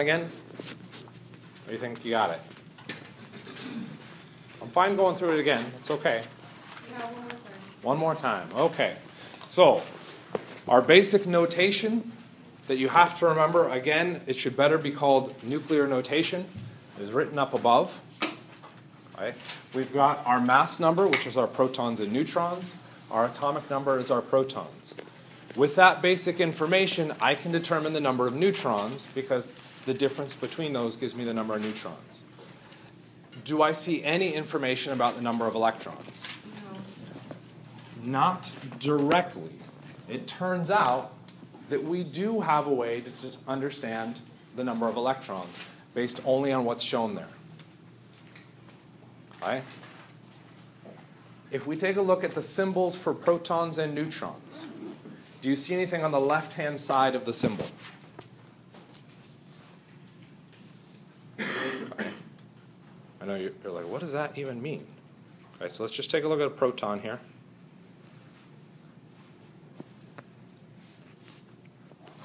again? Or do you think you got it? I'm fine going through it again. It's okay. Yeah, one more time. One more time. Okay. So, our basic notation that you have to remember, again, it should better be called nuclear notation, is written up above. Okay. We've got our mass number, which is our protons and neutrons. Our atomic number is our protons. With that basic information, I can determine the number of neutrons because the difference between those gives me the number of neutrons. Do I see any information about the number of electrons? No. Not directly. It turns out that we do have a way to just understand the number of electrons based only on what's shown there. Right? If we take a look at the symbols for protons and neutrons, do you see anything on the left hand side of the symbol? Okay. I know you're, you're like, what does that even mean? Okay, so let's just take a look at a proton here.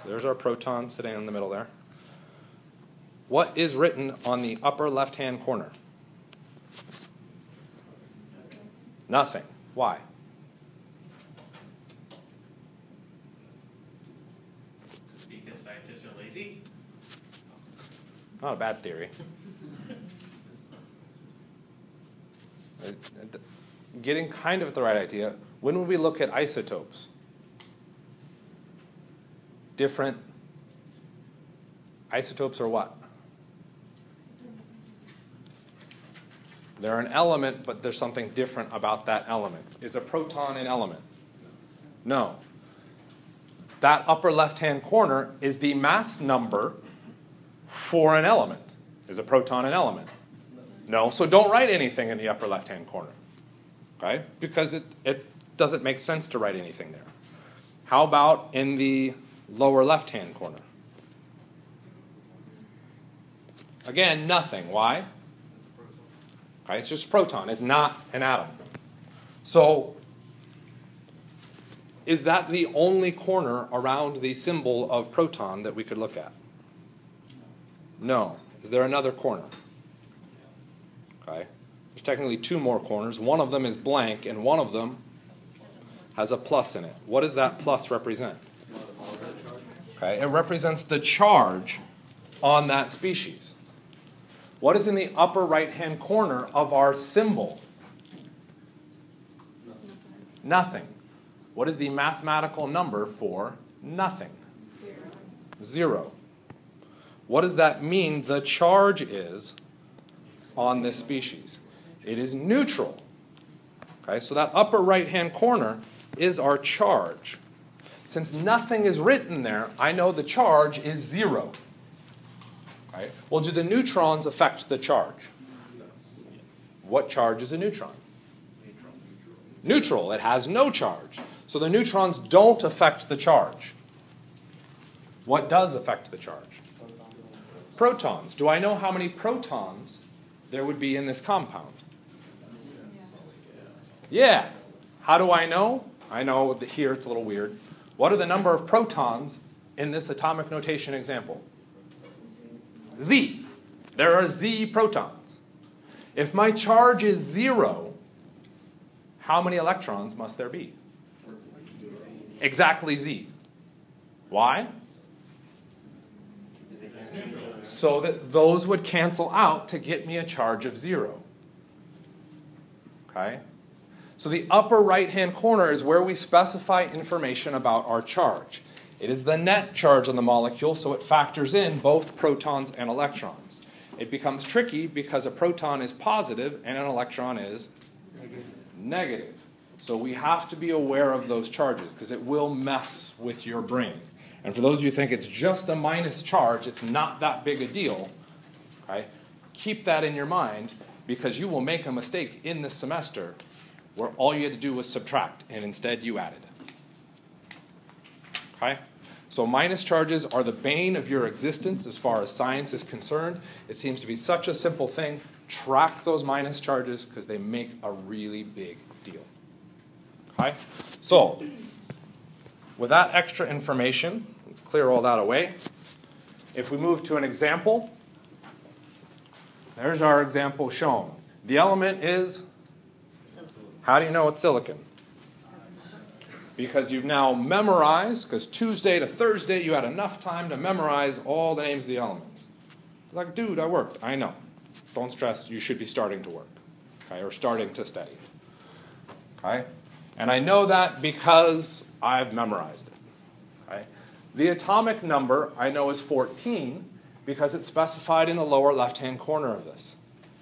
So there's our proton sitting in the middle there. What is written on the upper left hand corner? Nothing. Why? Because scientists are lazy? Not a bad theory. Uh, uh, Getting kind of the right idea, when would we look at isotopes? Different isotopes are what? They're an element, but there's something different about that element. Is a proton an element? No. That upper left hand corner is the mass number for an element. Is a proton an element? No, so don't write anything in the upper left hand corner. Okay? Because it, it doesn't make sense to write anything there. How about in the lower left hand corner? Again, nothing. Why? Okay, it's just a proton, it's not an atom. So, is that the only corner around the symbol of proton that we could look at? No. Is there another corner? Okay. There's technically two more corners. One of them is blank, and one of them has a plus in it. What does that plus represent? Okay, it represents the charge on that species. What is in the upper right hand corner of our symbol? Nothing. What is the mathematical number for nothing? Zero. Zero. What does that mean the charge is on this species? It is neutral. Okay, so that upper right hand corner is our charge. Since nothing is written there, I know the charge is zero. Okay? Well, do the neutrons affect the charge? What charge is a neutron? Neutral. It has no charge. So the neutrons don't affect the charge. What does affect the charge? Protons. Do I know how many protons there would be in this compound? Yeah. How do I know? I know that here it's a little weird. What are the number of protons in this atomic notation example? Z. There are Z protons. If my charge is zero, how many electrons must there be? Exactly Z. Why? So that those would cancel out to get me a charge of zero. Okay? So the upper right hand corner is where we specify information about our charge. It is the net charge on the molecule, so it factors in both protons and electrons. It becomes tricky because a proton is positive and an electron is negative. So we have to be aware of those charges because it will mess with your brain. And for those of you who think it's just a minus charge, it's not that big a deal. Okay? Keep that in your mind because you will make a mistake in this semester where all you had to do was subtract and instead you added. Okay? So minus charges are the bane of your existence as far as science is concerned. It seems to be such a simple thing. Track those minus charges because they make a really big deal. Okay? So, with that extra information, clear all that away. If we move to an example, there's our example shown. The element is, how do you know it's silicon? Because you've now memorized, because Tuesday to Thursday you had enough time to memorize all the names of the elements. Like, dude, I worked. I know. Don't stress, you should be starting to work, okay, or starting to study. Okay? And I know that because I've memorized it. Okay? The atomic number I know is 14 because it's specified in the lower left hand corner of this.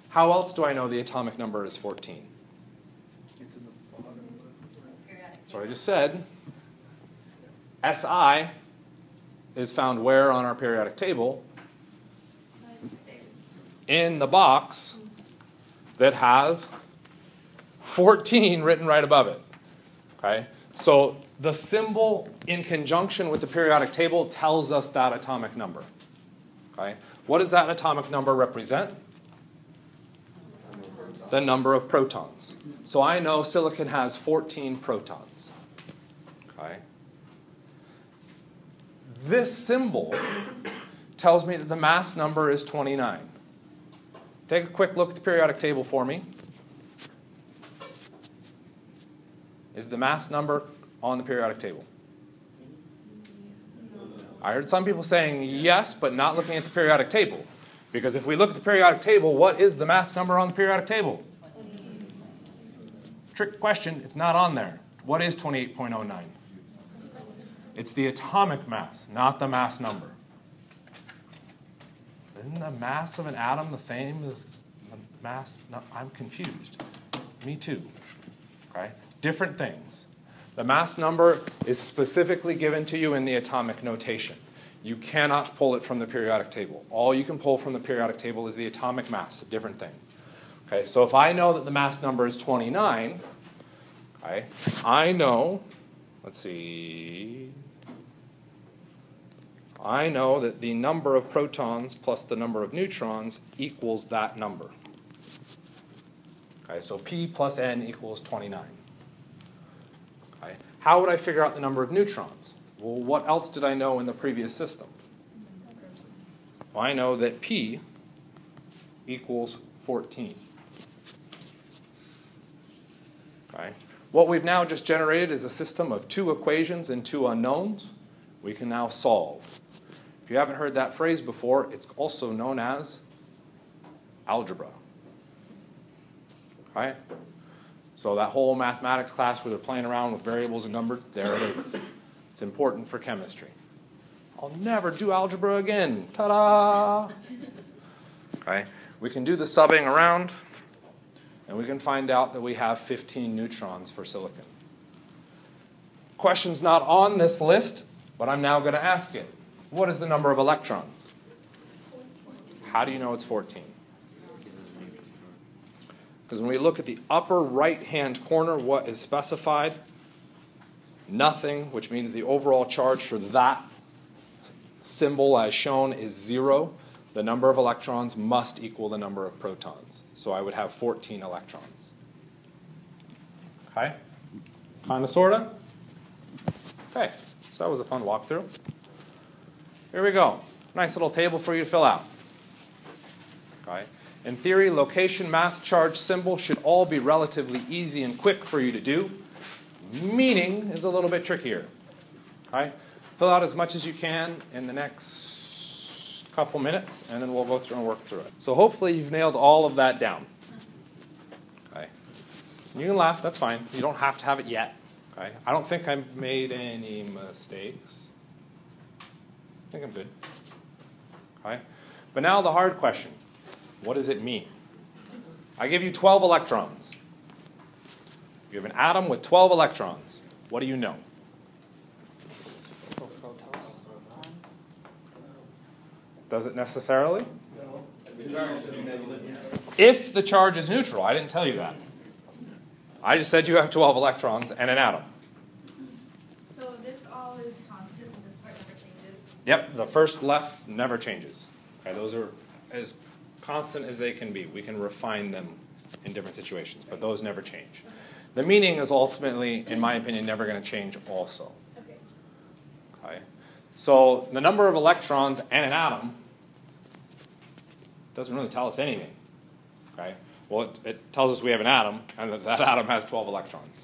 How else do I know the atomic number is 14? It's in the bottom of Periodic. I just said SI is found where on our periodic table? In the box that has 14 written right above it. Okay? So the symbol in conjunction with the periodic table tells us that atomic number. Okay? What does that atomic number represent? The number of protons. So I know silicon has 14 protons. Okay? This symbol tells me that the mass number is 29. Take a quick look at the periodic table for me. Is the mass number on the periodic table? I heard some people saying yes, but not looking at the periodic table. Because if we look at the periodic table, what is the mass number on the periodic table? Trick question, it's not on there. What is 28.09? It's the atomic mass, not the mass number. Isn't the mass of an atom the same as the mass? No, I'm confused. Me too. Okay? Different things. The mass number is specifically given to you in the atomic notation. You cannot pull it from the periodic table. All you can pull from the periodic table is the atomic mass, a different thing. Okay, so if I know that the mass number is 29, okay, I know, let's see, I know that the number of protons plus the number of neutrons equals that number. Okay, so P plus N equals 29. How would I figure out the number of neutrons? Well, what else did I know in the previous system? Well, I know that P equals 14. Okay. What we've now just generated is a system of two equations and two unknowns we can now solve. If you haven't heard that phrase before, it's also known as algebra. Okay? So that whole mathematics class where they're playing around with variables and numbers, there it is. It's important for chemistry. I'll never do algebra again. Ta-da! Okay? We can do the subbing around, and we can find out that we have 15 neutrons for silicon. Question's not on this list, but I'm now going to ask it. What is the number of electrons? How do you know it's 14? Because when we look at the upper right hand corner, what is specified? Nothing, which means the overall charge for that symbol as shown is zero. The number of electrons must equal the number of protons. So I would have 14 electrons. Okay? Kind of, sort of? Okay, so that was a fun walkthrough. Here we go. Nice little table for you to fill out. Okay? In theory, location, mass, charge, symbol should all be relatively easy and quick for you to do. Meaning is a little bit trickier. Okay? Fill out as much as you can in the next couple minutes, and then we'll go through and work through it. So hopefully you've nailed all of that down. Okay? You can laugh, that's fine. You don't have to have it yet. Okay? I don't think I made any mistakes. I think I'm good. Okay? But now the hard question. What does it mean? I give you 12 electrons. You have an atom with 12 electrons. What do you know? Does it necessarily? If the charge is neutral, I didn't tell you that. I just said you have 12 electrons and an atom. So this all is constant and this part never changes? Yep, the first left never changes. Okay, those are as constant as they can be. We can refine them in different situations, but those never change. The meaning is ultimately, in my opinion, never going to change also. Okay. So the number of electrons and an atom doesn't really tell us anything. Okay? Well, it, it tells us we have an atom, and that, that atom has 12 electrons.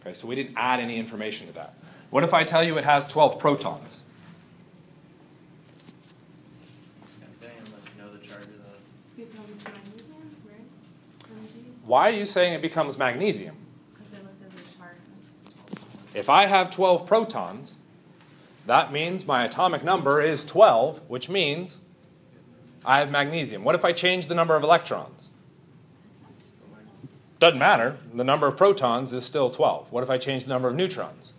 Okay, so we didn't add any information to that. What if I tell you it has 12 protons? Same thing, unless you know the charge of the. Becomes magnesium, right? Magnesium? Why are you saying it becomes magnesium? Because I looked at the chart. If I have 12 protons, that means my atomic number is 12, which means I have magnesium. What if I change the number of electrons? Doesn't matter. The number of protons is still 12. What if I change the number of neutrons?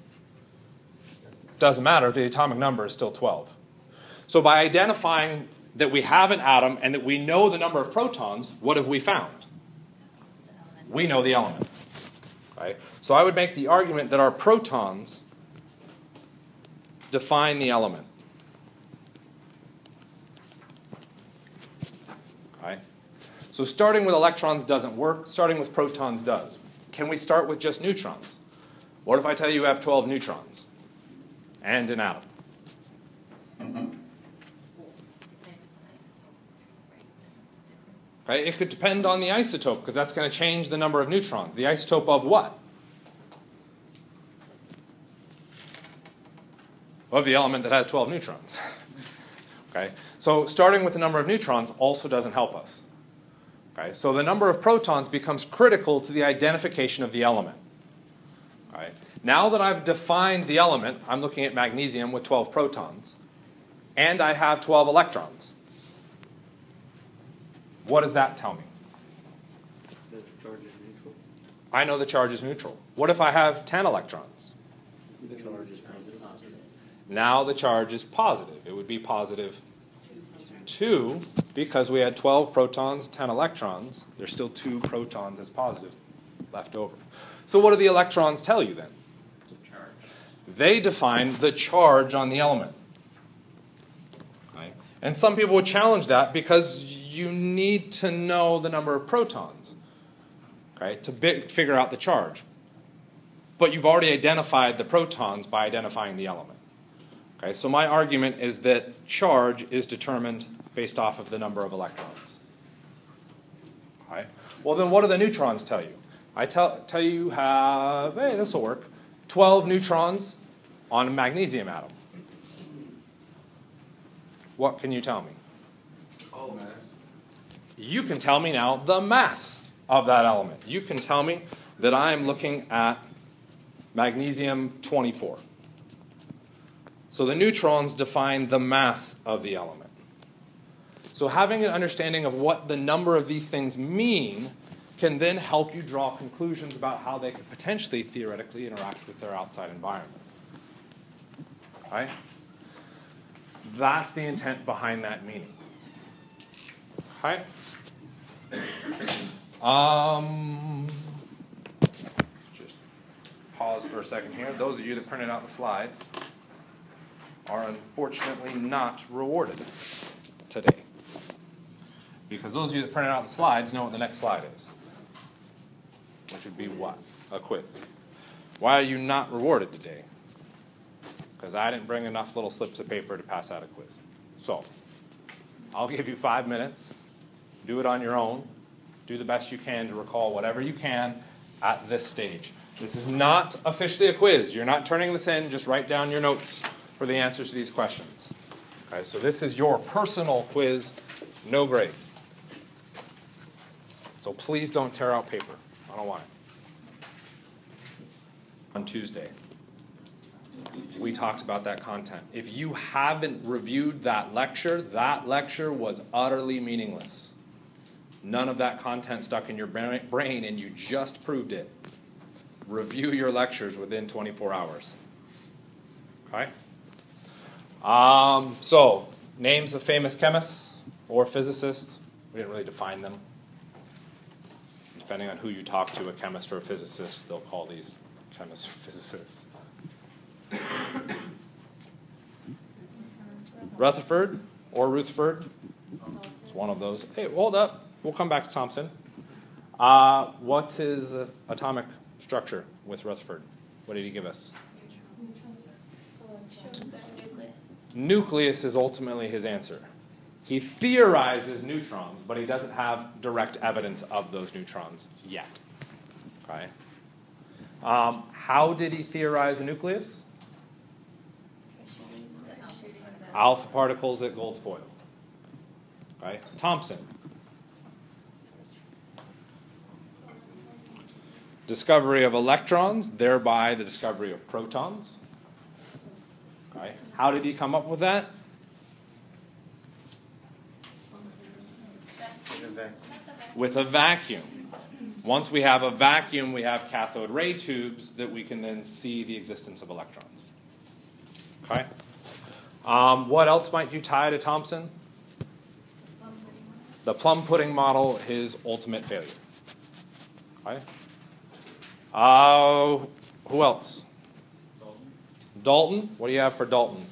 Doesn't matter. The atomic number is still 12. So by identifying that we have an atom and that we know the number of protons, what have we found? We know the element. Right? So I would make the argument that our protons define the element. Okay? So starting with electrons doesn't work, starting with protons does. Can we start with just neutrons? What if I tell you you have 12 neutrons and an atom? Right? It could depend on the isotope because that's going to change the number of neutrons. The isotope of what? Of the element that has 12 neutrons. okay? So starting with the number of neutrons also doesn't help us. Okay? So the number of protons becomes critical to the identification of the element. Okay? Now that I've defined the element, I'm looking at magnesium with 12 protons, and I have 12 electrons. What does that tell me? The charge is neutral. I know the charge is neutral. What if I have 10 electrons? The charge is positive. Now the charge is positive. It would be positive 2 because we had 12 protons, 10 electrons. There's still 2 protons as positive left over. So what do the electrons tell you then? charge. They define the charge on the element. Right? And some people would challenge that because you need to know the number of protons okay, to bi- figure out the charge. But you've already identified the protons by identifying the element. Okay, so my argument is that charge is determined based off of the number of electrons. Okay? Well, then what do the neutrons tell you? I tell, tell you you have, hey, this will work, 12 neutrons on a magnesium atom. What can you tell me? Oh, All mass. You can tell me now the mass of that element. You can tell me that I am looking at magnesium 24. So the neutrons define the mass of the element. So having an understanding of what the number of these things mean can then help you draw conclusions about how they could potentially theoretically interact with their outside environment. Right? That's the intent behind that meaning. Right? Um, just pause for a second here. Those of you that printed out the slides are unfortunately not rewarded today. Because those of you that printed out the slides know what the next slide is. Which would be what? A quiz. Why are you not rewarded today? Because I didn't bring enough little slips of paper to pass out a quiz. So, I'll give you five minutes. Do it on your own. Do the best you can to recall whatever you can at this stage. This is not officially a quiz. You're not turning this in. Just write down your notes for the answers to these questions. Okay, so this is your personal quiz, no grade. So please don't tear out paper. I don't want it. On Tuesday, we talked about that content. If you haven't reviewed that lecture, that lecture was utterly meaningless. None of that content stuck in your brain, and you just proved it. Review your lectures within 24 hours. Okay? Um, so, names of famous chemists or physicists. We didn't really define them. Depending on who you talk to, a chemist or a physicist, they'll call these chemists or physicists. Rutherford or Rutherford. It's one of those. Hey, hold up. We'll come back to Thomson. Uh, what's his uh, atomic structure with Rutherford? What did he give us? nucleus is ultimately his answer. He theorizes neutrons, but he doesn't have direct evidence of those neutrons yet. Okay? Um, how did he theorize a nucleus? Alpha particles at gold foil. Okay? Thomson. Discovery of electrons, thereby the discovery of protons. Okay? How did he come up with that? with a vacuum. Once we have a vacuum, we have cathode ray tubes that we can then see the existence of electrons. Okay? Um, what else might you tie to Thomson? The plum pudding model, his ultimate failure. Okay? Uh, who else? Dalton. Dalton. What do you have for Dalton?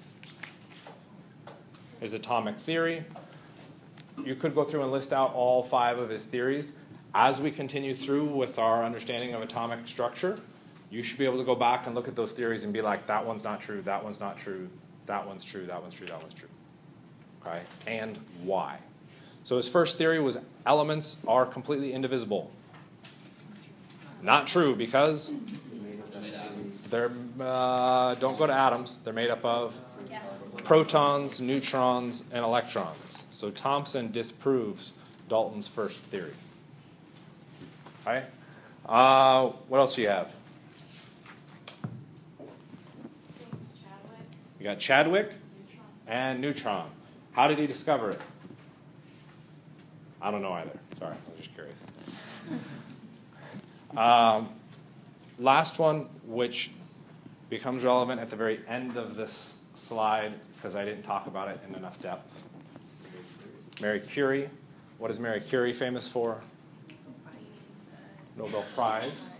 His atomic theory you could go through and list out all five of his theories. As we continue through with our understanding of atomic structure, you should be able to go back and look at those theories and be like, that one's not true, that one's not true, that one's true, that one's true, that one's true. Okay? And why? So his first theory was elements are completely indivisible. Not true because they're uh, don't go to atoms. They're made up of protons, neutrons, and electrons. So Thomson disproves Dalton's first theory. Okay? Uh, what else do you have? You got Chadwick and neutron. How did he discover it? I don't know either. Sorry, I'm just curious. Um, last one, which becomes relevant at the very end of this slide, because I didn't talk about it in enough depth. Mary Curie. What is Mary Curie famous for? Nobel Prize.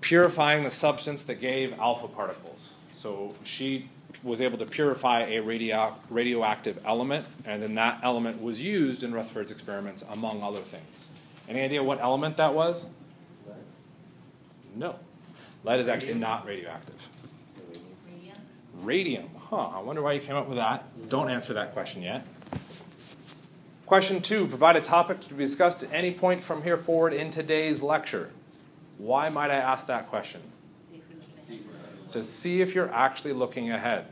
Purifying the substance that gave alpha particles. So she was able to purify a radio, radioactive element, and then that element was used in Rutherford's experiments, among other things. Any idea what element that was? No. Lead is actually not radioactive. Radium. Radium. Huh. I wonder why you came up with that. Don't answer that question yet. Question two provide a topic to be discussed at any point from here forward in today's lecture. Why might I ask that question? To see if you're actually looking ahead.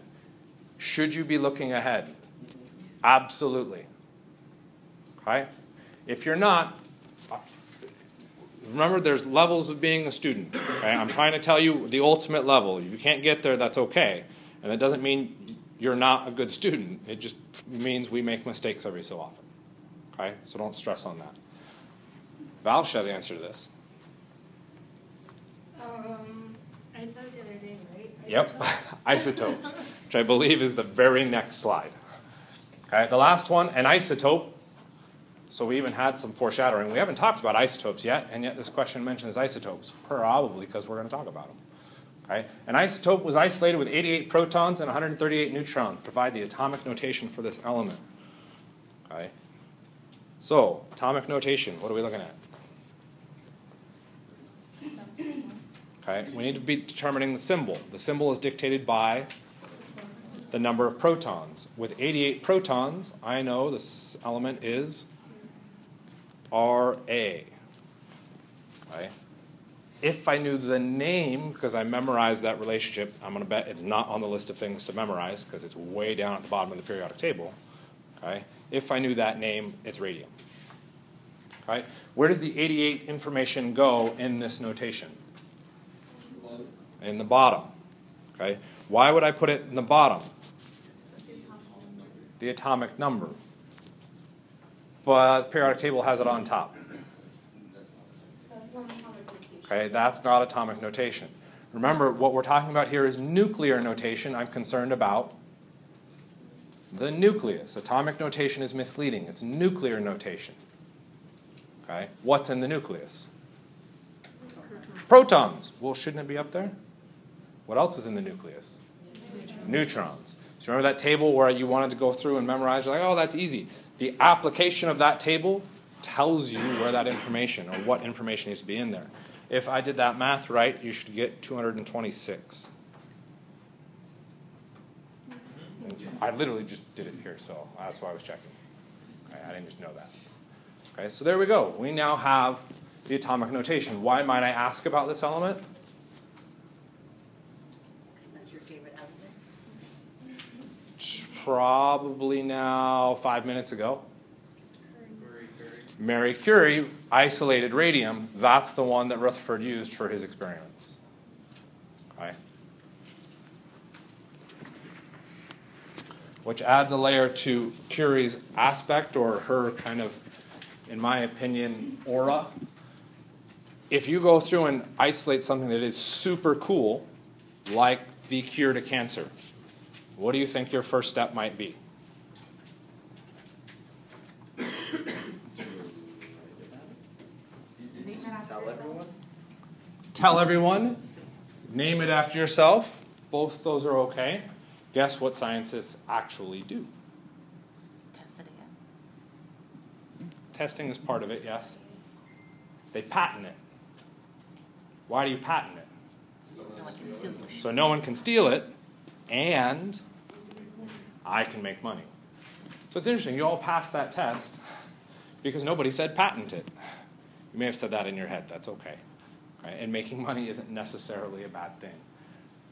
Should you be looking ahead? Absolutely. Okay? If you're not, remember there's levels of being a student. Okay? I'm trying to tell you the ultimate level. If you can't get there, that's okay. And it doesn't mean you're not a good student. It just means we make mistakes every so often. Okay? So don't stress on that. Val should have the answer to this. Um, I said the other day, right? Yep, isotopes, which I believe is the very next slide. Okay, the last one, an isotope. So we even had some foreshadowing. We haven't talked about isotopes yet, and yet this question mentions isotopes, probably because we're going to talk about them. Okay? An isotope was isolated with 88 protons and 138 neutrons. Provide the atomic notation for this element. Okay? So, atomic notation, what are we looking at? Okay, we need to be determining the symbol. The symbol is dictated by the number of protons. With 88 protons, I know this element is Ra. Okay. If I knew the name, because I memorized that relationship, I'm going to bet it's not on the list of things to memorize because it's way down at the bottom of the periodic table. Okay? If I knew that name, it's radium. Right? Where does the 88 information go in this notation? In the bottom. Okay? Why would I put it in the bottom? The atomic number. But the periodic table has it on top. Okay, that's not atomic notation. Remember, what we're talking about here is nuclear notation. I'm concerned about the nucleus. Atomic notation is misleading. It's nuclear notation. Okay? What's in the nucleus? Protons. Well, shouldn't it be up there? What else is in the nucleus? Neutrons. So remember that table where you wanted to go through and memorize? You're like, oh, that's easy. The application of that table tells you where that information or what information needs to be in there. If I did that math right, you should get 226. I literally just did it here, so that's why I was checking. Okay, I didn't just know that. Okay, so there we go. We now have the atomic notation. Why might I ask about this element? That's your favorite element? Probably now five minutes ago. Marie Curie. Mary Curie isolated radium. That's the one that Rutherford used for his experiments. Okay. Which adds a layer to Curie's aspect or her kind of, in my opinion, aura. If you go through and isolate something that is super cool, like the cure to cancer, what do you think your first step might be? Name it after Tell everyone? Tell everyone. Name it after yourself. Both those are okay. Guess what scientists actually do? Test it again. Testing is part of it, yes. They patent it. Why do you patent it? No one can steal the So no one can steal it, and I can make money. So it's interesting, you all passed that test because nobody said patent it. You may have said that in your head, that's okay. Right? And making money isn't necessarily a bad thing.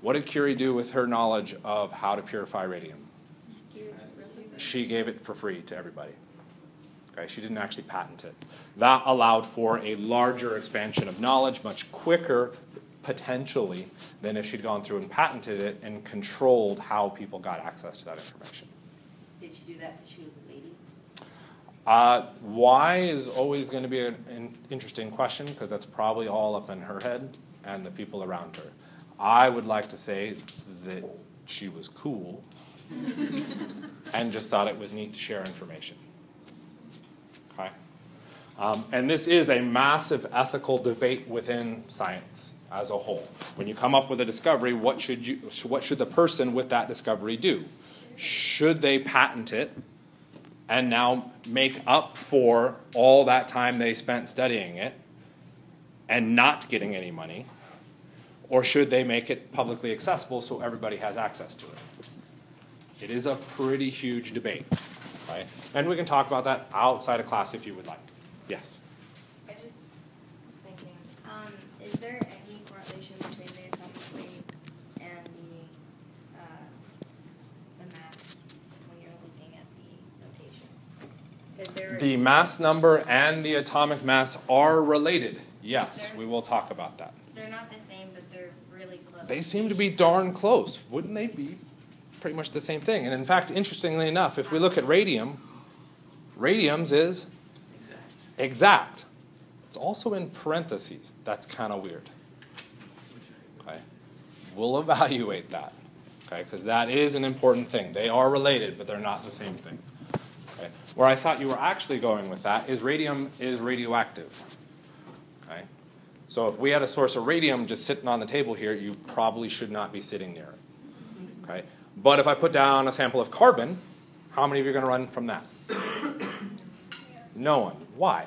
What did Curie do with her knowledge of how to purify radium? She gave it for free to everybody. Okay, she didn't actually patent it. That allowed for a larger expansion of knowledge, much quicker, potentially, than if she'd gone through and patented it and controlled how people got access to that information. Did she do that because she was a lady? Uh, why is always going to be an, an interesting question because that's probably all up in her head and the people around her. I would like to say that she was cool and just thought it was neat to share information. Okay? Um, and this is a massive ethical debate within science as a whole. When you come up with a discovery, what should, you, what should the person with that discovery do? Should they patent it and now make up for all that time they spent studying it and not getting any money? Or should they make it publicly accessible so everybody has access to it? It is a pretty huge debate, right? And we can talk about that outside of class if you would like. Yes. I just thinking, um, is there any correlation between the atomic weight and the, uh, the mass when you're looking at the notation? Is there? The mass number and the atomic mass are related. Yes, we will talk about that. They're not the same, but they're really close. They seem to be darn close. Wouldn't they be pretty much the same thing? And in fact, interestingly enough, if we look at radium, radium's is Exact. exact. It's also in parentheses. That's kind of weird. Okay? We'll evaluate that. Okay? Because that is an important thing. They are related, but they're not the same thing. Okay? Where I thought you were actually going with that is radium is radioactive. Okay? So if we had a source of radium just sitting on the table here, you probably should not be sitting near it. Okay? But if I put down a sample of carbon, how many of you are going to run from that? No one. Why?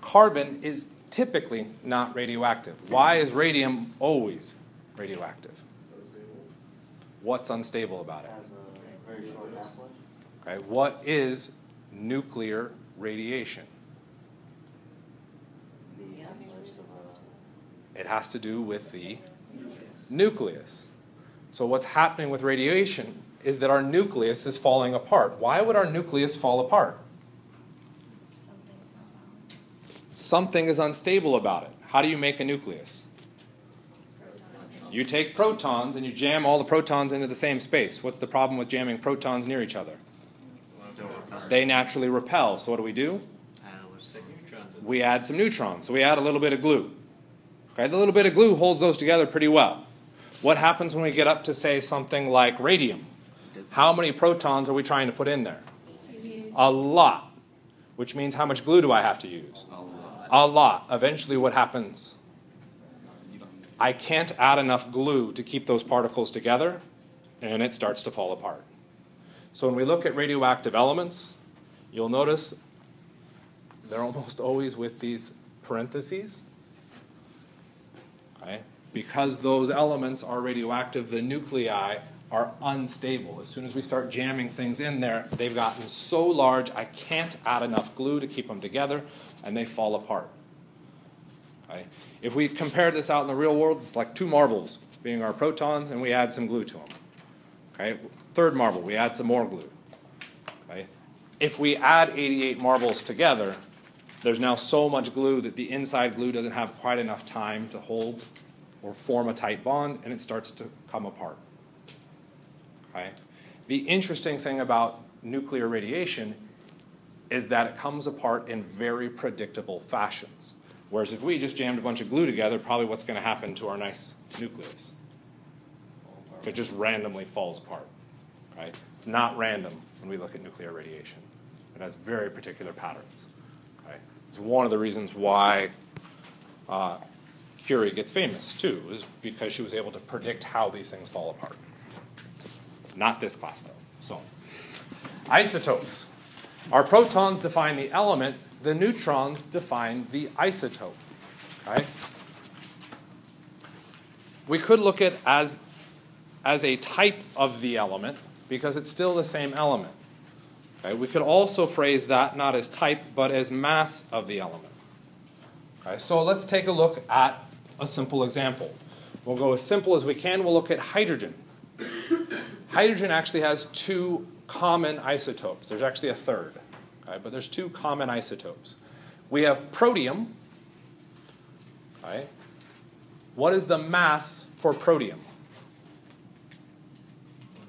Carbon is typically not radioactive. Why is radium always radioactive? What's unstable about it? Has a very short half-life. Okay, what is nuclear radiation? The half-life of a It has to do with the nucleus. So, what's happening with radiation is that our nucleus is falling apart. Why would our nucleus fall apart? Something's not balanced. Something is unstable about it. How do you make a nucleus? You take protons and you jam all the protons into the same space. What's the problem with jamming protons near each other? They naturally repel. So, what do we do? We add some neutrons. So we add a little bit of glue. Okay, the little bit of glue holds those together pretty well. What happens when we get up to, say, something like radium? How many protons are we trying to put in there? A lot. Which means how much glue do I have to use? A lot. Eventually, what happens? I can't add enough glue to keep those particles together, and it starts to fall apart. So when we look at radioactive elements, you'll notice they're almost always with these parentheses. Okay? because those elements are radioactive, the nuclei are unstable. As soon as we start jamming things in there, they've gotten so large I can't add enough glue to keep them together, and they fall apart. Okay? If we compare this out in the real world, it's like two marbles being our protons, and we add some glue to them. Okay? Third marble, we add some more glue. If we add 88 marbles together, there's now so much glue that the inside glue doesn't have quite enough time to hold or form a tight bond, and it starts to come apart. Okay? The interesting thing about nuclear radiation is that it comes apart in very predictable fashions. Whereas if we just jammed a bunch of glue together, probably what's going to happen to our nice nucleus? It just randomly falls apart. Right? It's not random when we look at nuclear radiation. It has very particular patterns. Okay? It's one of the reasons why uh, Curie gets famous too, is because she was able to predict how these things fall apart. Not this class though. So, isotopes. Our protons define the element, the neutrons define the isotope. Okay? We could look at as as a type of the element because it's still the same element. We could also phrase that not as type but as mass of the element. So let's take a look at a simple example. We'll go as simple as we can. We'll look at hydrogen. hydrogen actually has two common isotopes. There's actually a third, but there's two common isotopes. We have protium. What is the mass for protium?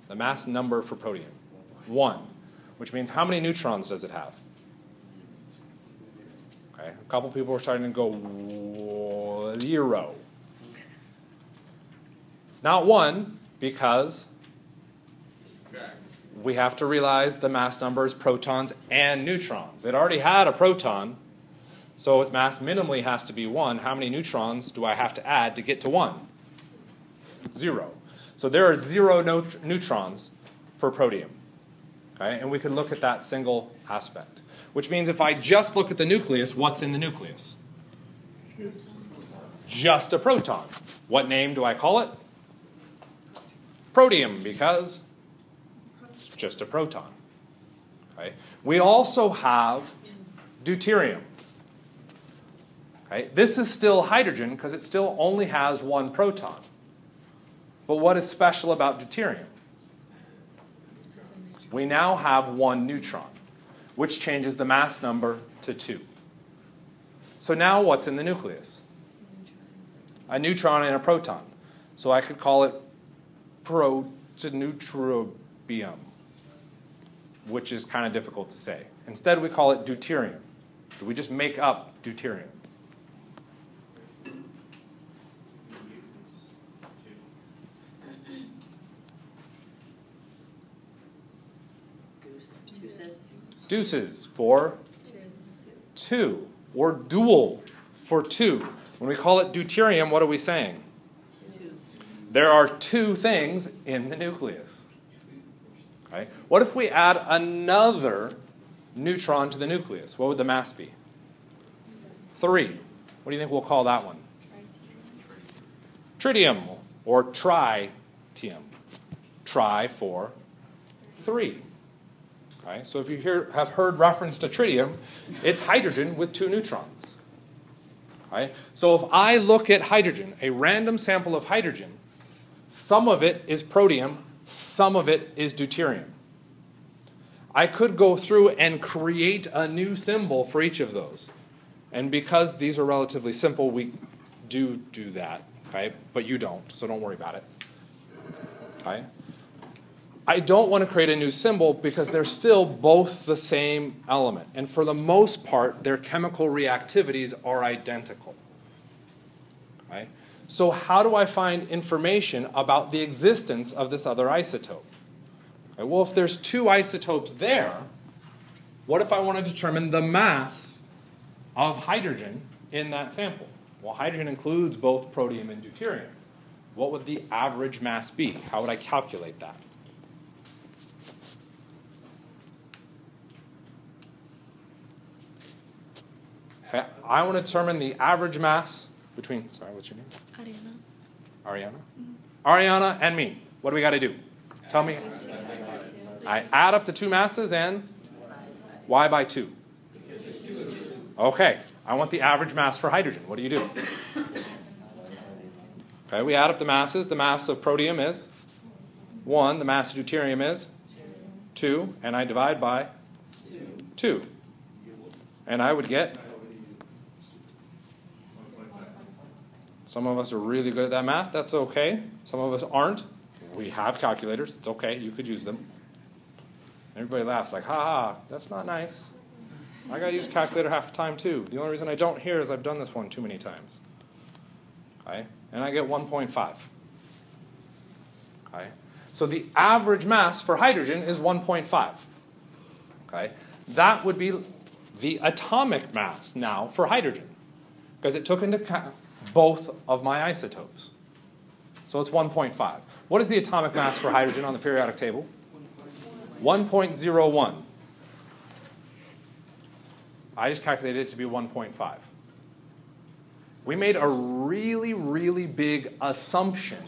The mass number for protium? One. Which means how many neutrons does it have? Okay, a couple people were starting to go zero. It's not one because we have to realize the mass number is protons and neutrons. It already had a proton, so its mass minimally has to be one. How many neutrons do I have to add to get to one? Zero. So there are zero no neutrons for protium. Okay? And we could look at that single aspect. Which means if I just look at the nucleus, what's in the nucleus? Just a proton. What name do I call it? Protium, because it's just a proton. Okay? We also have deuterium. Okay? This is still hydrogen because it still only has one proton. But what is special about deuterium? We now have one neutron, which changes the mass number to 2. So now what's in the nucleus? A neutron and a proton. So I could call it protoneutrobium, which is kind of difficult to say. Instead, we call it deuterium. We just make up deuterium? Deuces. For two, or dual for two. When we call it deuterium, what are we saying? There are two things in the nucleus. Okay? What if we add another neutron to the nucleus? What would the mass be? Three. What do you think we'll call that one? Tritium or tritium. Tri for three. Okay? So if you hear, have heard reference to tritium, it's hydrogen with two neutrons. Okay? So if I look at hydrogen, a random sample of hydrogen, some of it is protium, some of it is deuterium. I could go through and create a new symbol for each of those. And because these are relatively simple, we do do that, okay? But you don't, so don't worry about it. Okay? I don't want to create a new symbol because they're still both the same element. And for the most part, their chemical reactivities are identical. Okay? So, how do I find information about the existence of this other isotope? Okay, well, if there's two isotopes there, what if I want to determine the mass of hydrogen in that sample? Well, hydrogen includes both protium and deuterium. What would the average mass be? How would I calculate that? Okay, I want to determine the average mass between, sorry, what's your name? Ariana. Ariana? Ariana and me. What do we got to do? Tell me. I add up the two masses and y by 2. Okay, I want the average mass for hydrogen. What do you do? Okay, we add up the masses. The mass of protium is 1, the mass of deuterium is 2, and I divide by 2. And I would get. Some of us are really good at that math. That's okay. Some of us aren't. We have calculators. It's okay. You could use them. Everybody laughs like, ha ha, that's not nice. I got to use calculator half the time too. The only reason I don't here is I've done this one too many times. Okay? And I get 1.5. Okay? So the average mass for hydrogen is 1.5. Okay? That would be the atomic mass now for hydrogen because it took into account both of my isotopes. So it's 1.5. What is the atomic mass for hydrogen on the periodic table? 1.01. I just calculated it to be 1.5. We made a really, really big assumption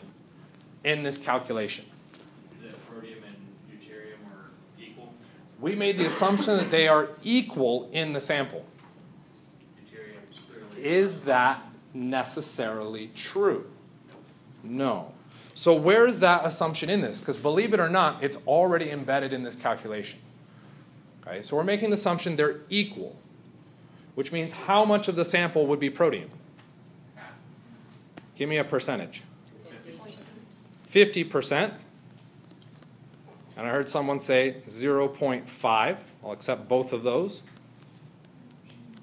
in this calculation. That protium and deuterium are equal. We made the assumption that they are equal in the sample. Is that necessarily true? No. So, where is that assumption in this? Because believe it or not, it's already embedded in this calculation. Okay, so we're making the assumption they're equal, which means how much of the sample would be protium? Give me a percentage. 50%. And I heard someone say 0.5. I'll accept both of those.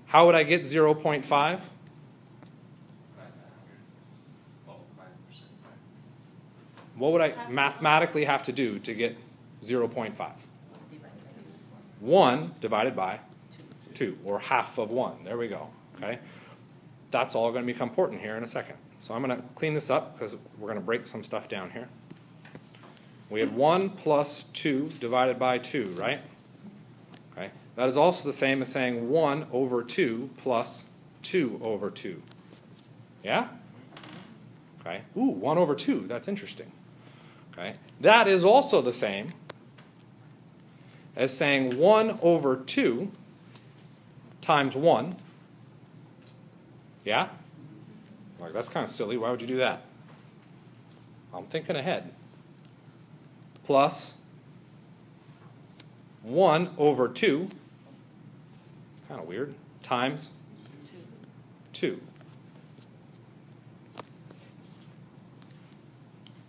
How would I get 0.5? What would I mathematically have to do to get 0.5? 1 divided by 2, or half of 1. There we go. Okay? That's all going to become important here in a second. So I'm going to clean this up because we're going to break some stuff down here. We had 1 plus 2 divided by 2, right? Okay. That is also the same as saying 1 over 2 plus 2 over 2. Yeah? Okay. Ooh, 1 over 2. That's interesting. Okay. That is also the same as saying 1 over 2 times 1. Yeah? Like, that's kind of silly. Why would you do that? I'm thinking ahead. Plus 1 over 2, kind of weird, times 2.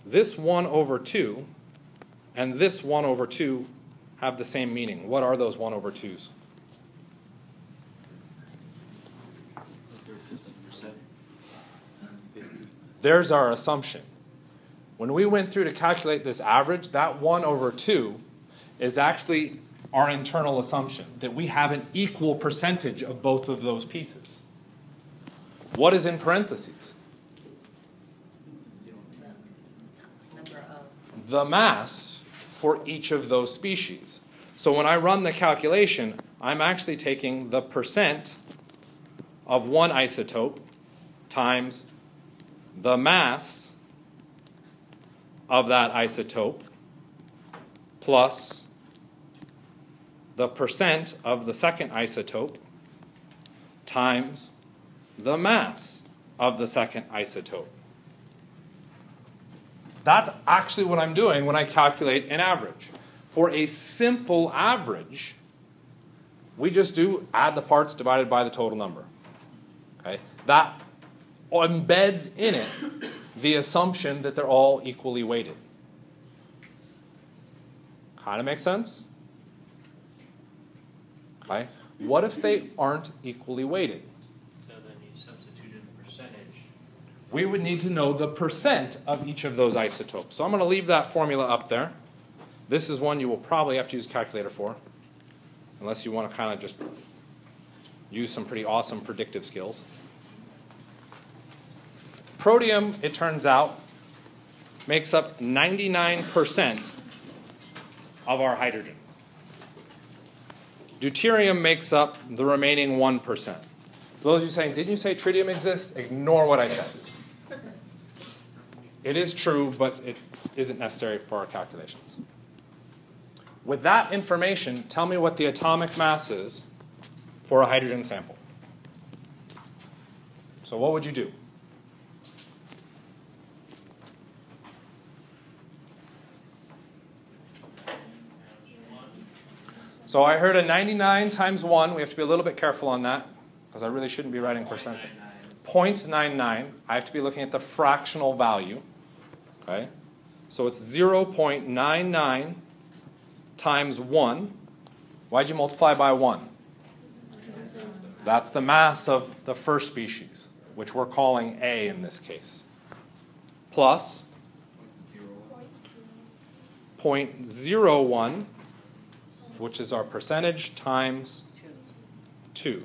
This 1 over 2 and this 1 over 2 have the same meaning. What are those 1 over 2s? There's our assumption. When we went through to calculate this average, that 1 over 2 is actually our internal assumption that we have an equal percentage of both of those pieces. What is in parentheses? Number of, The mass for each of those species. So when I run the calculation, I'm actually taking the percent of one isotope times the mass of that isotope plus the percent of the second isotope times the mass of the second isotope. That's actually what I'm doing when I calculate an average. For a simple average, we just do add the parts divided by the total number. Okay? That embeds in it the assumption that they're all equally weighted. Kind of makes sense? Okay? What if they aren't equally weighted? So then you substitute in the percentage. We would need to know the percent of each of those isotopes. So I'm going to leave that formula up there. This is one you will probably have to use a calculator for, unless you want to kind of just use some pretty awesome predictive skills. Protium, it turns out, makes up 99% of our hydrogen. Deuterium makes up the remaining 1%. For those of you saying, didn't you say tritium exists? Ignore what I said. It is true, but it isn't necessary for our calculations. With that information, tell me what the atomic mass is for a hydrogen sample. So what would you do? So I heard a 99 times 1. We have to be a little bit careful on that because I really shouldn't be writing percent. 0.99. I have to be looking at the fractional value. Okay? So it's 0.99 times 1. Why'd you multiply by 1? That's the mass of the first species, which we're calling A in this case. Plus 0.01, which is our percentage, times 2.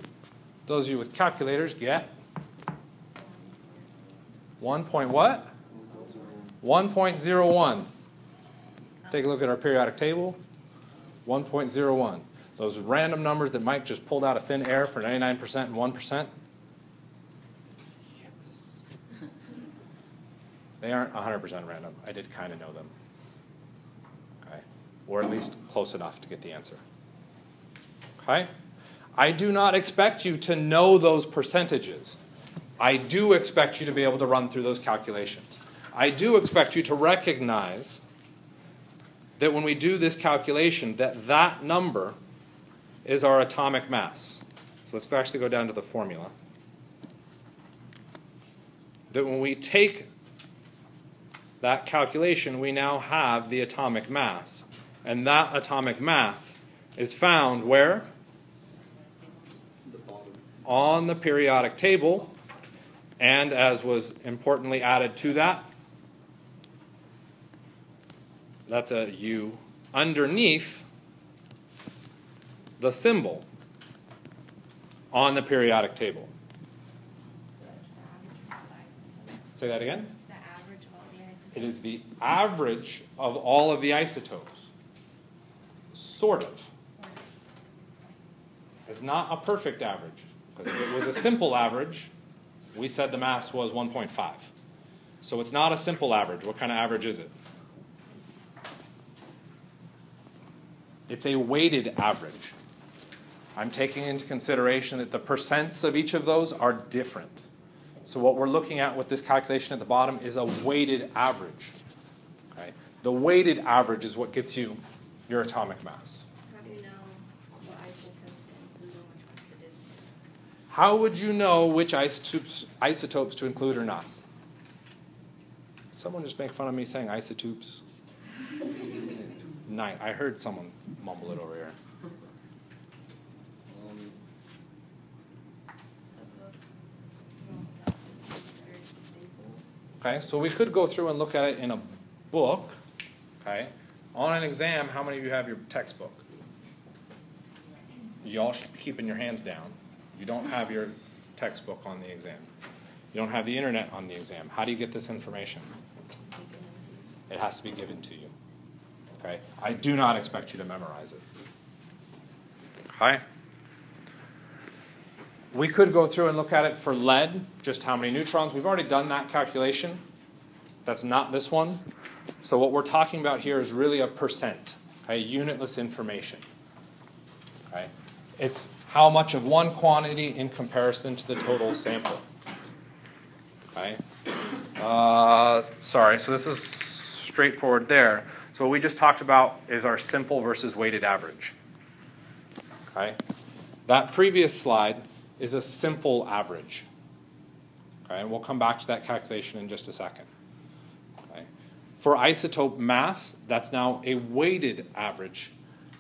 Those of you with calculators get 1 point what? 1.01. Take a look at our periodic table. 1.01. Those random numbers that Mike just pulled out of thin air for 99% and 1%. Yes. They aren't 100% random. I did kind of know them. Okay? Or at least close enough to get the answer. Okay? I do not expect you to know those percentages. I do expect you to be able to run through those calculations. I do expect you to recognize that when we do this calculation, that that number is our atomic mass. So let's actually go down to the formula. That when we take that calculation, we now have the atomic mass. And that atomic mass is found where? On the periodic table. And as was importantly added to that, that's a U, underneath the symbol on the periodic table. So it's the average of all the isotopes. Say that again? It's the average of all. It is the average of all of the isotopes. Sort of. Sort of. It's not a perfect average. Because if it was a simple average, we said the mass was 1.5. So it's not a simple average. What kind of average is it? It's a weighted average. I'm taking into consideration that the percents of each of those are different. So what we're looking at with this calculation at the bottom is a weighted average. Okay? The weighted average is what gets you your atomic mass. How do you know what isotopes to include and which ones to discard? How would you know which isotopes, isotopes to include or not? Someone just make fun of me saying isotopes? Night. I heard someone mumble it over here. Stable. Okay, so we could go through and look at it in a book. Okay, on an exam, how many of you have your textbook? You all should be keeping your hands down. You don't have your textbook on the exam. You don't have the internet on the exam. How do you get this information? It has to be given to you. Okay? I do not expect you to memorize it. Okay? We could go through and look at it for lead, just how many neutrons. We've already done that calculation. That's not this one. So what we're talking about here is really a percent, okay? Unitless information. Okay? It's how much of one quantity in comparison to the total sample. Okay? Uh, sorry, so this is straightforward there. So what we just talked about is our simple versus weighted average. Okay? That previous slide is a simple average. Okay, and we'll come back to that calculation in just a second. Okay? For isotope mass, that's now a weighted average.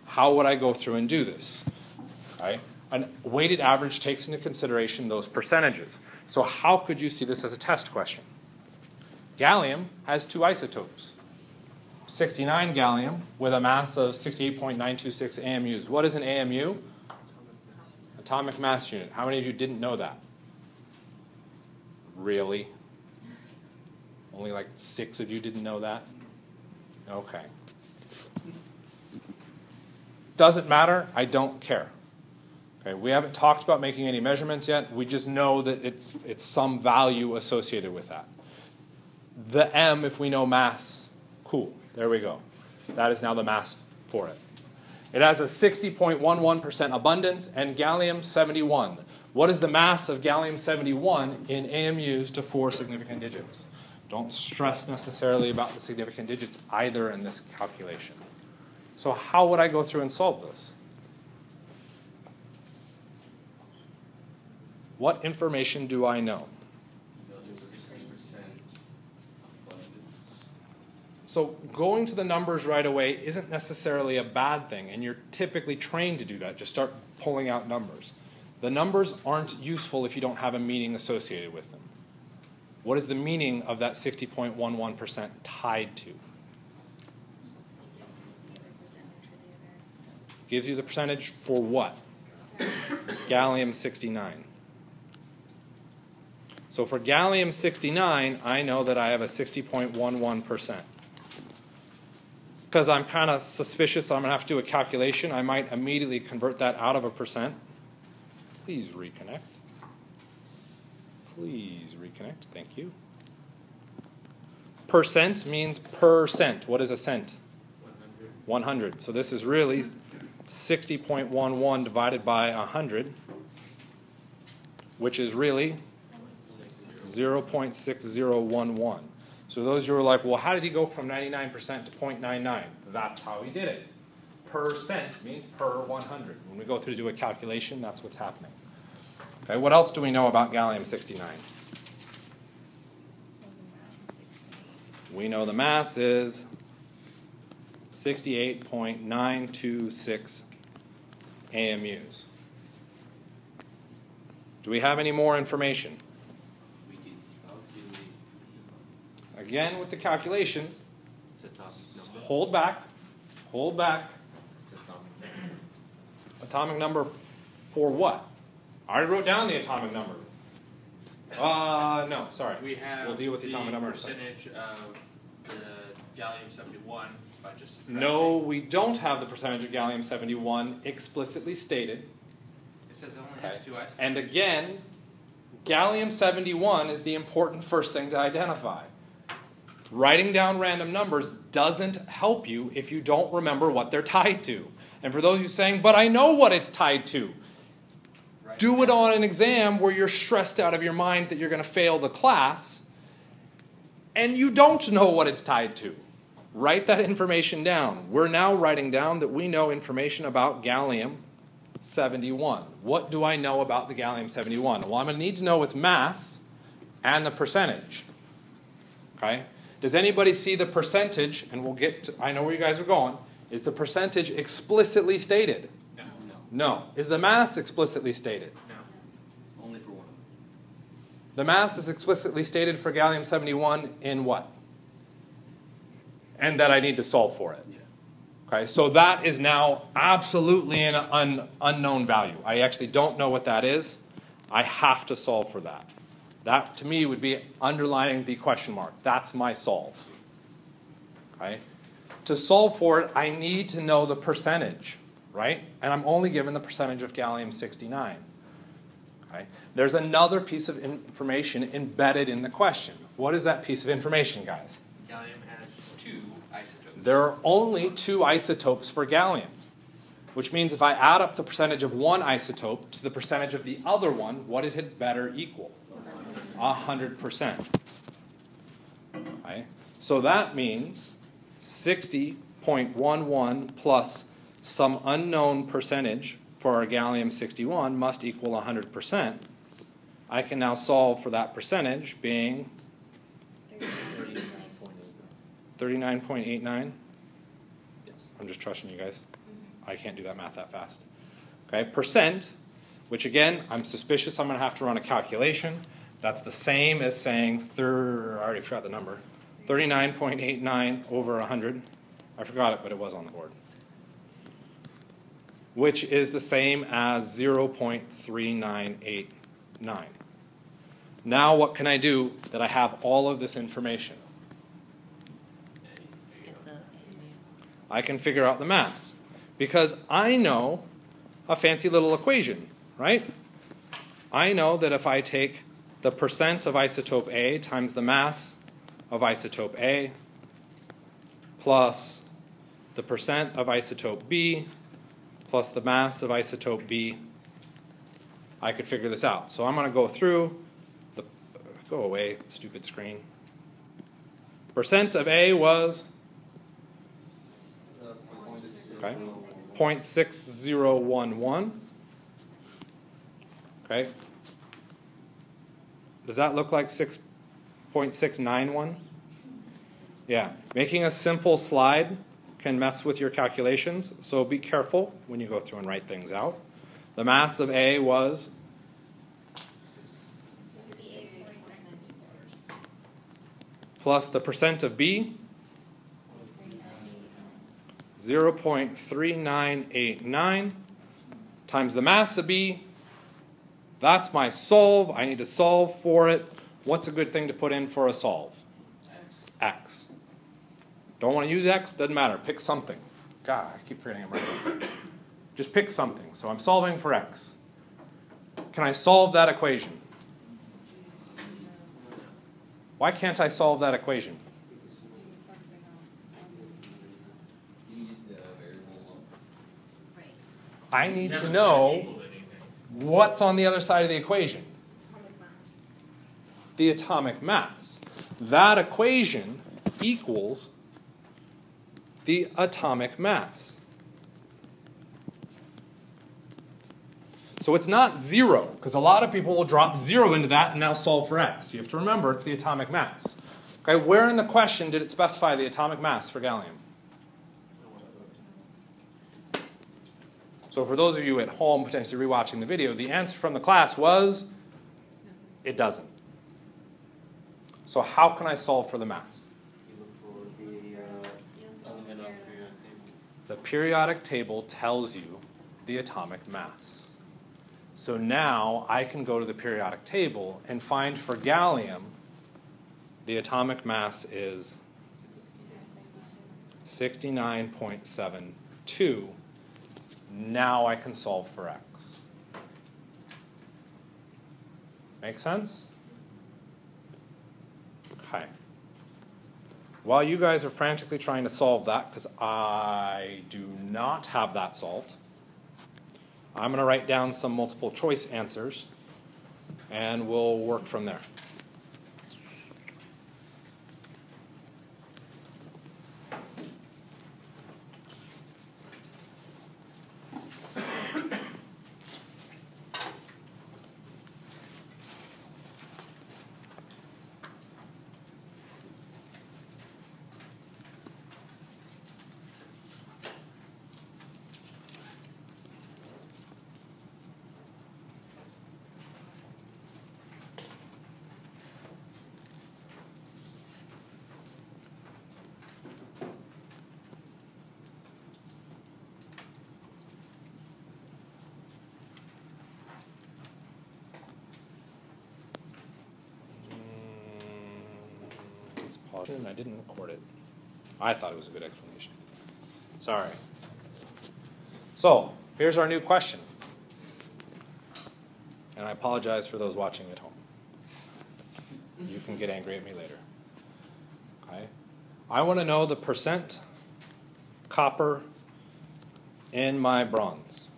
How would I go through and do this? Okay? A weighted average takes into consideration those percentages. So how could you see this as a test question? Gallium has two isotopes. 69 gallium with a mass of 68.926 AMUs. What is an AMU? Atomic mass unit. How many of you didn't know that? Really? Only like six of you didn't know that? Okay. Doesn't matter. I don't care. Okay, we haven't talked about making any measurements yet. We just know that it's, it's some value associated with that. the M if we know mass. Cool. There we go. That is now the mass for it. It has a 60.11% abundance and gallium 71. What is the mass of gallium 71 in AMUs to four significant digits? Don't stress necessarily about the significant digits either in this calculation. So how would I go through and solve this? What information do I know? So going to the numbers right away isn't necessarily a bad thing, and you're typically trained to do that. Just start pulling out numbers. The numbers aren't useful if you don't have a meaning associated with them. What is the meaning of that 60.11% tied to? Gives you the percentage for what? gallium 69. So for gallium 69, I know that I have a 60.11% because I'm kind of suspicious I'm going to have to do a calculation, I might immediately convert that out of a percent. Please reconnect. Please reconnect. Thank you. Percent means percent. What is a cent? 100. 100. So this is really 60.11 divided by 100, which is really 0.6011. So those who are like, well, how did he go from 99% to 0.99? That's how he did it. Percent means per 100. When we go through to do a calculation, that's what's happening. Okay, what else do we know about gallium 69? We know the mass is 68.926 AMUs. Do we have any more information? Again, with the calculation, hold back, hold back. Atomic number for what? I already wrote down the atomic number. Uh, no, sorry. We have we'll deal with the atomic number. percentage of the gallium 71 by just subtracting. No, we don't have the percentage of gallium 71 explicitly stated. It says it only Okay. has two isotopes. And again, gallium 71 is the important first thing to identify. Writing down random numbers doesn't help you if you don't remember what they're tied to. And for those of you saying, but I know what it's tied to, do it on an exam where you're stressed out of your mind that you're going to fail the class and you don't know what it's tied to. Write that information down. We're now writing down that we know information about gallium 71. What do I know about the gallium 71? Well, I'm going to need to know its mass and the percentage. Okay? Does anybody see the percentage? And we'll get to, I know where you guys are going. Is the percentage explicitly stated? No. No. no. Is the mass explicitly stated? No. Only for one. The mass is explicitly stated for gallium 71 in what? And that I need to solve for it. Yeah. Okay, so that is now absolutely an un, unknown value. I actually don't know what that is. I have to solve for that. That to me would be underlining the question mark. That's my solve. Okay? To solve for it, I need to know the percentage, right? And I'm only given the percentage of gallium 69. Okay? There's another piece of information embedded in the question. What is that piece of information, guys? Gallium has two isotopes. There are only two isotopes for gallium, which means if I add up the percentage of one isotope to the percentage of the other one, what it had better equal? 100%. Okay? So that means 60.11 plus some unknown percentage for our gallium 61 must equal 100%. I can now solve for that percentage being 39.89. I'm just trusting you guys. I can't do that math that fast. Okay, percent, which again, I'm suspicious I'm going to have to run a calculation. That's the same as saying, thir- I already forgot the number, 39.89 over 100. I forgot it, but it was on the board. Which is the same as 0.3989. Now, what can I do that I have all of this information? Get the AMU. I can figure out the mass. Because I know a fancy little equation, right? I know that if I take the percent of isotope A times the mass of isotope A plus the percent of isotope B plus the mass of isotope B. I could figure this out. So I'm going to go through the go away, stupid screen. Percent of A was okay, 0.6011. Okay. Does that look like 6.691? Yeah. Making a simple slide can mess with your calculations, so be careful when you go through and write things out. The mass of A was plus the percent of B, 0.3989 times the mass of B. That's my solve. I need to solve for it. What's a good thing to put in for a solve? X. Don't want to use X? Doesn't matter. Pick something. God, I keep forgetting I'm right. Just pick something. So I'm solving for X. Can I solve that equation? Why can't I solve that equation? I need to know. What's on the other side of the equation. Atomic mass. The atomic mass. That equation equals the atomic mass. So it's not zero, because a lot of people will drop zero into that and now solve for x. You have to remember it's the atomic mass. Okay, where in the question did it specify the atomic mass for gallium? So for those of you at home potentially rewatching the video, the answer from the class was it doesn't. So how can I solve for the mass? You look for the, uh, element of periodic table. The periodic table tells you the atomic mass. So now I can go to the periodic table and find for gallium the atomic mass is 69.72. Now I can solve for x. Make sense? Okay. While you guys are frantically trying to solve that, because I do not have that solved, I'm going to write down some multiple choice answers and we'll work from there. Let's. I didn't record it. I thought it was a good explanation. Sorry. So, here's our new question. And I apologize for those watching at home. You can get angry at me later. Okay? I want to know the percent copper in my bronze.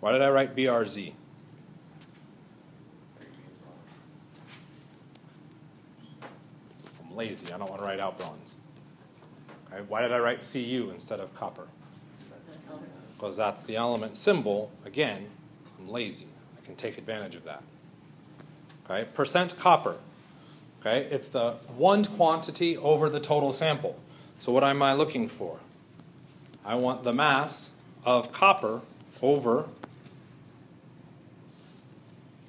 Why did I write BRZ? I'm lazy. I don't want to write out bronze. Okay, why did I write Cu instead of copper? Because that's the element symbol. Again, I'm lazy. I can take advantage of that. Okay, percent copper. Okay, it's the one quantity over the total sample. So what am I looking for? I want the mass of copper over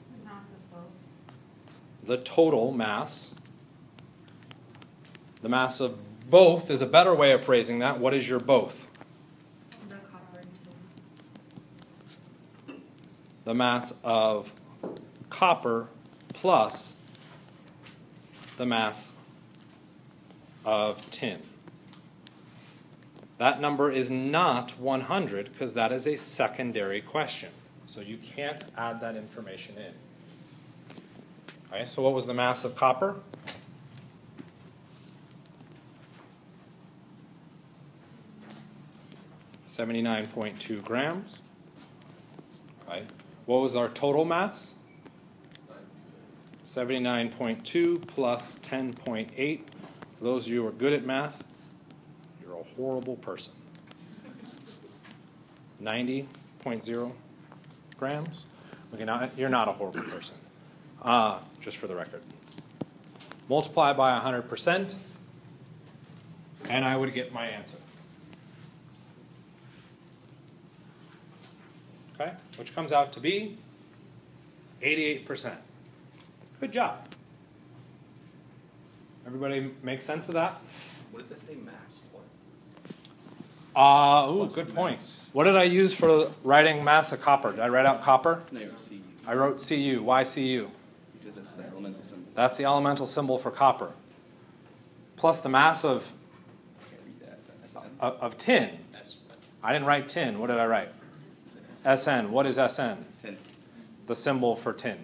The mass of both. the total mass. The mass of both is a better way of phrasing that. What is your both? The copper and tin. The mass of copper plus the mass of tin. That number is not 100 because that is a secondary question. So you can't add that information in. Okay, so what was the mass of copper? Seventy-nine point two grams. Okay, what was our total mass? Seventy-nine point two plus ten point eight. For those of you who are good at math, you're a horrible person. Ninety point zero grams. Okay, you're not a horrible person. Uh, just for the record. Multiply by 100%, and I would get my answer. Okay, which comes out to be 88%. Good job. Everybody make sense of that? What does that say mass for? Uh, ooh, What's good point. mass? What did I use for writing mass of copper? Did I write out copper? No, CU, I wrote Cu. Why Cu? because that's the elemental symbol. That's the elemental symbol for copper. Plus the mass of, I can't read that. Of, of tin. I didn't write tin. What did I write? SN. What is SN? Ten. The symbol for tin.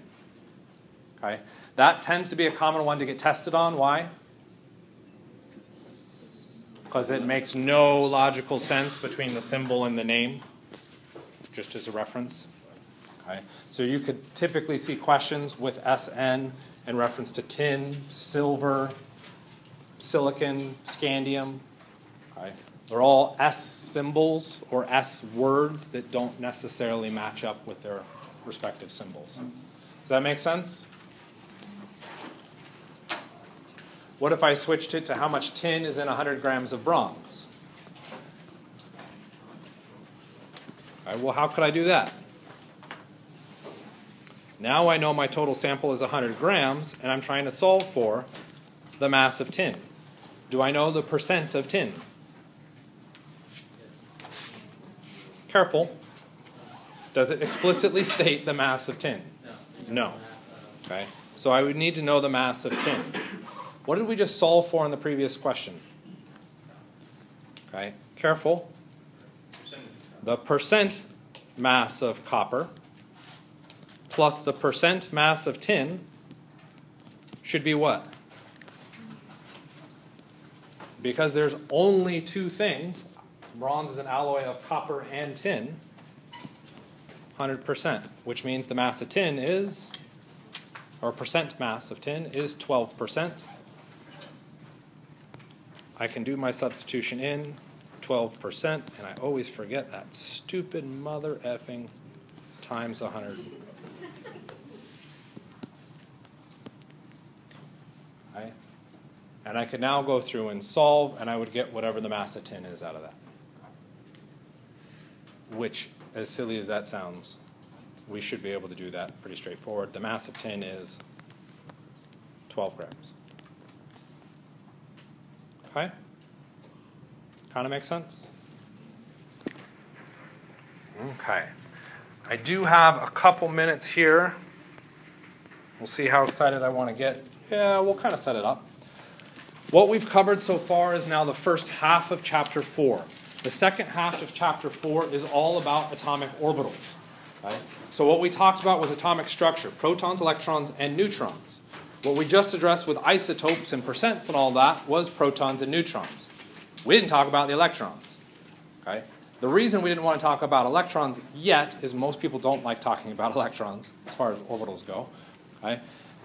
Okay? That tends to be a common one to get tested on. Why? Because it makes no logical sense between the symbol and the name, just as a reference. Okay? So you could typically see questions with SN in reference to tin, silver, silicon, scandium. Okay? They're all S symbols or S words that don't necessarily match up with their respective symbols. Does that make sense? What if I switched it to how much tin is in 100 grams of bronze? All right, well, how could I do that? Now I know my total sample is 100 grams, and I'm trying to solve for the mass of tin. Do I know the percent of tin? Careful. Does it explicitly state the mass of tin? No. Okay. So I would need to know the mass of tin. What did we just solve for in the previous question? Okay. Careful. The percent mass of copper plus the percent mass of tin should be what? Because there's only two things bronze is an alloy of copper and tin, 100%, which means the mass of tin is, or percent mass of tin is 12%. I can do my substitution in 12%, and I always forget that stupid mother effing times 100. Right? And I could now go through and solve, and I would get whatever the mass of tin is out of that. Which, as silly as that sounds, we should be able to do that pretty straightforward. The mass of tin is 12 grams. Okay? Kind of makes sense? Okay. I do have a couple minutes here. We'll see how excited I want to get. Yeah, we'll kind of set it up. What we've covered so far is now the first half of chapter 4. The second half of chapter 4 is all about atomic orbitals. Okay? So, what we talked about was atomic structure protons, electrons, and neutrons. What we just addressed with isotopes and percents and all that was protons and neutrons. We didn't talk about the electrons. Okay? The reason we didn't want to talk about electrons yet is most people don't like talking about electrons as far as orbitals go. Okay?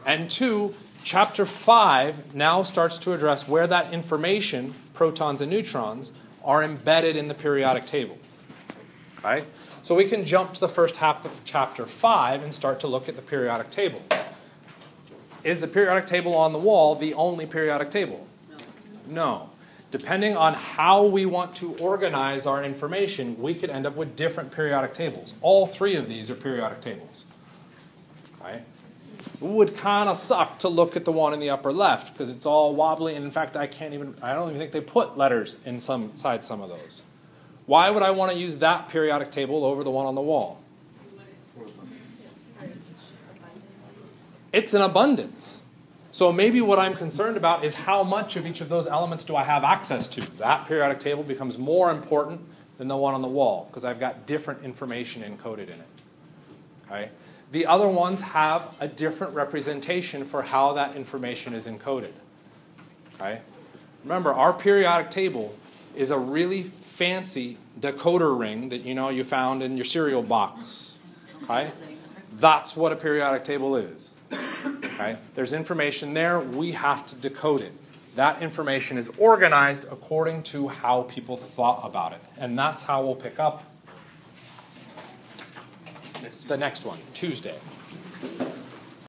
And two, chapter 5 now starts to address where that information, protons and neutrons, are embedded in the periodic table. Okay? So we can jump to the first half of chapter 5 and start to look at the periodic table. Is the periodic table on the wall the only periodic table? No. Depending on how we want to organize our information, we could end up with different periodic tables. All three of these are periodic tables. Okay? Would kind of suck to look at the one in the upper left because it's all wobbly, and in fact, I can't even, I don't even think they put letters inside some of those. Why would I want to use that periodic table over the one on the wall? It's an abundance. So maybe what I'm concerned about is how much of each of those elements do I have access to? That periodic table becomes more important than the one on the wall because I've got different information encoded in it. Okay? The other ones have a different representation for how that information is encoded. Okay? Remember, our periodic table is a really fancy decoder ring that you know you found in your cereal box. Okay? That's what a periodic table is. Okay? There's information there, we have to decode it. That information is organized according to how people thought about it. And that's how we'll pick up the next one, Tuesday.